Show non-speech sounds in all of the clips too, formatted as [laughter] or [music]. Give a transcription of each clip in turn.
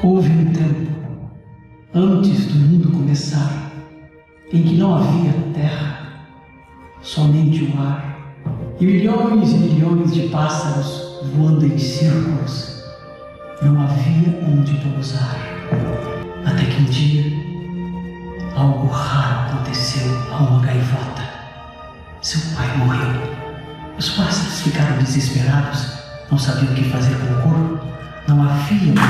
Houve um tempo, antes do mundo começar, em que não havia terra, somente o ar, e milhões e milhões de pássaros voando em círculos. Não havia onde pousar. Um dia, algo raro aconteceu a uma gaivota. Seu pai morreu. Os pássaros ficaram desesperados, não sabiam o que fazer com o corpo. Não havia onde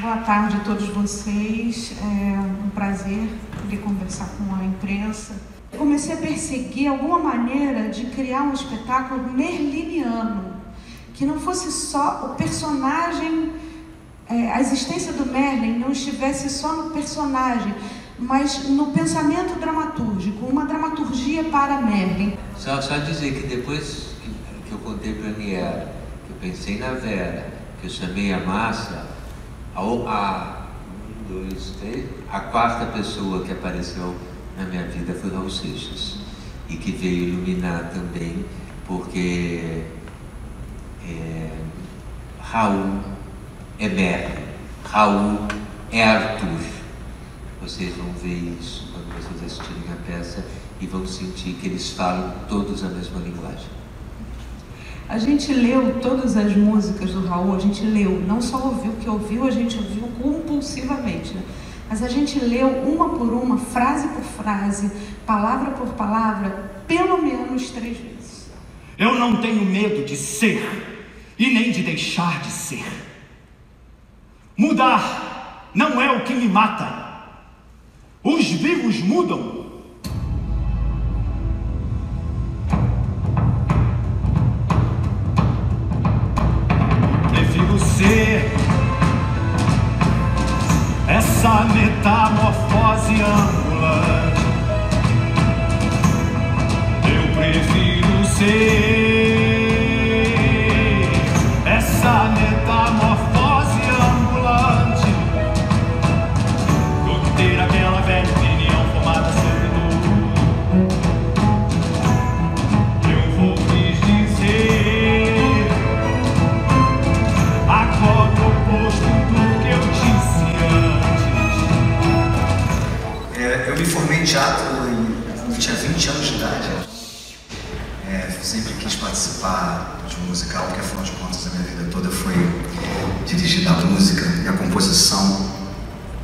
Boa tarde a todos vocês. É um prazer poder conversar com a imprensa. Eu comecei a perseguir alguma maneira de criar um espetáculo merliniano, que não fosse só o personagem, é, a existência do Merlin não estivesse só no personagem, mas no pensamento dramatúrgico, uma dramaturgia para Merlin. Só, só dizer que depois que, que eu contei para a Niera, que eu pensei na Vera, que eu chamei a Márcia, a, a, um, dois, três, a quarta pessoa que apareceu na minha vida foi Raul Seixas e que veio iluminar também, porque é, Raul é Merlin, Raul é Arthur. Vocês vão ver isso quando vocês assistirem a peça e vão sentir que eles falam todos a mesma linguagem. A gente leu todas as músicas do Raul, a gente leu, não só ouviu, que ouviu, a gente ouviu compulsivamente, né? mas a gente leu uma por uma, frase por frase, palavra por palavra, pelo menos três vezes. Eu não tenho medo de ser e nem de deixar de ser. Mudar não é o que me mata. Os vivos mudam ser essa metamorfose ambulante. Eu prefiro ser Sempre quis participar de um musical, porque afinal de contas a minha vida toda foi dirigida à música e à composição,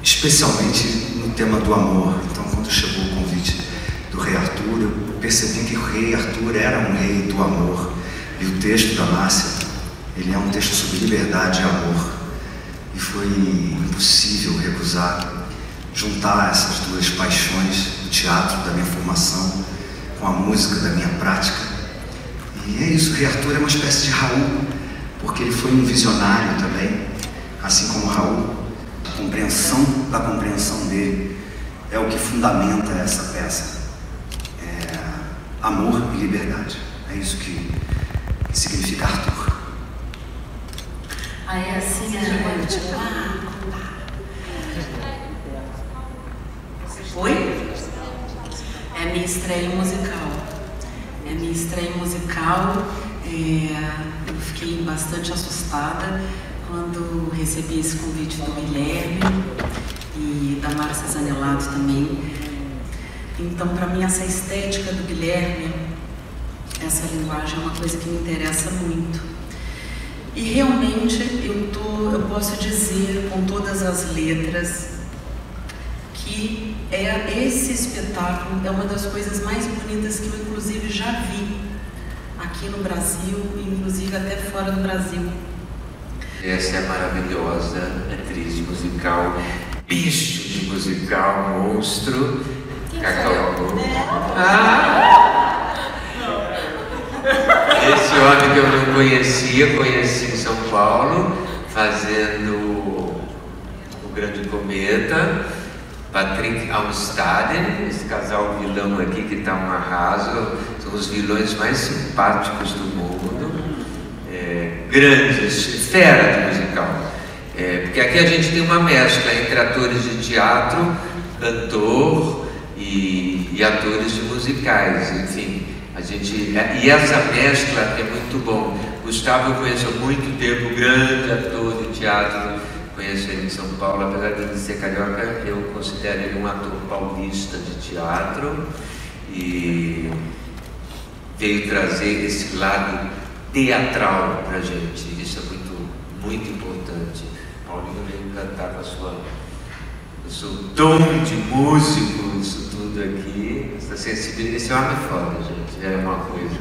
especialmente no tema do amor. Então, quando chegou o convite do Rei Arthur, eu percebi que o Rei Arthur era um rei do amor. E o texto da Márcia, ele é um texto sobre liberdade e amor. E foi impossível recusar juntar essas duas paixões do teatro, da minha formação, com a música, da minha prática. E é isso, Rei Arthur é uma espécie de Raul, porque ele foi um visionário também, assim como Raul. A compreensão da compreensão dele é o que fundamenta essa peça. É amor e liberdade. É isso que significa Arthur. Aí assim, a. Oi? É minha estreia musical. Estreia musical. é, eu fiquei bastante assustada quando recebi esse convite do Guilherme e da Márcia Zanelato também. Então, para mim, essa estética do Guilherme, essa linguagem é uma coisa que me interessa muito. E realmente eu, tô, eu posso dizer com todas as letras que é esse espetáculo é uma das coisas mais bonitas que eu inclusive já vi aqui no Brasil, e inclusive até fora do Brasil. Essa é a maravilhosa atriz musical, bicho de musical, monstro, Cacau. Ah! Esse homem que eu não conhecia, conheci em São Paulo, fazendo o Grande Cometa, Patrick Almstaden, esse casal vilão aqui que está um arraso, são os vilões mais simpáticos do mundo, é, grandes, fera de musical. É, porque aqui a gente tem uma mescla entre atores de teatro, cantor e, e atores de musicais, enfim. A gente, é, e essa mescla é muito bom. Gustavo eu conheço há muito tempo, grande ator de teatro, conheço ele em São Paulo, apesar de ser carioca, eu considero ele um ator paulista de teatro e veio trazer esse lado teatral para a gente. Isso é muito, muito importante. Paulinho veio cantar com a sua, o seu dom de músico, isso tudo aqui, essa sensibilidade. Esse homem é foda, gente, é uma coisa.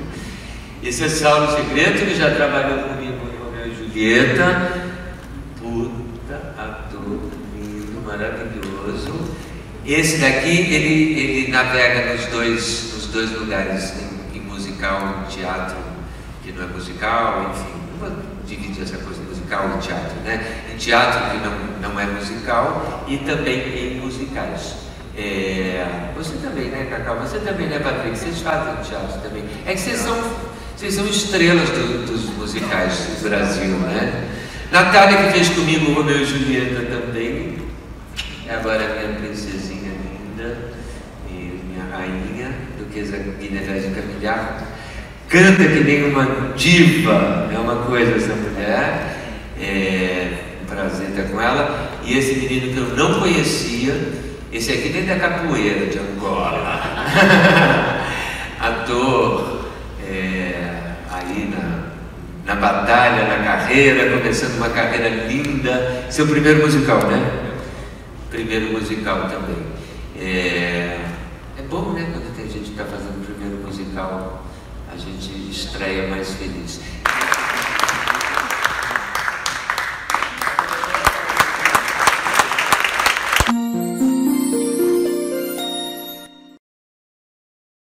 Esse é Saulo Segredo, que já trabalhou comigo em Romeu e Julieta. Maravilhoso. Esse daqui, ele, ele navega nos dois, nos dois lugares, em, em musical, em teatro, que não é musical, enfim, dividir essa coisa musical e teatro, né? Em teatro que não, não é musical e também em musicais. É, você também, né, Cacau? Você também, né, Patrick? Vocês fazem teatro também. É que vocês são, vocês são estrelas do, dos musicais do Brasil, né? Natália, que fez comigo Romeu e Julieta também. Agora é minha princesinha linda e minha rainha, duquesa Guiné de Camilhar. Canta que nem uma diva, é uma coisa essa mulher. É um prazer estar com ela. E esse menino que eu não conhecia, esse aqui vem da capoeira de Angola. [laughs] Ator é, aí na, na batalha, na carreira, começando uma carreira linda. Seu primeiro musical, né? Primeiro musical também. É, é bom, né? Está fazendo o primeiro musical, a gente estreia mais feliz.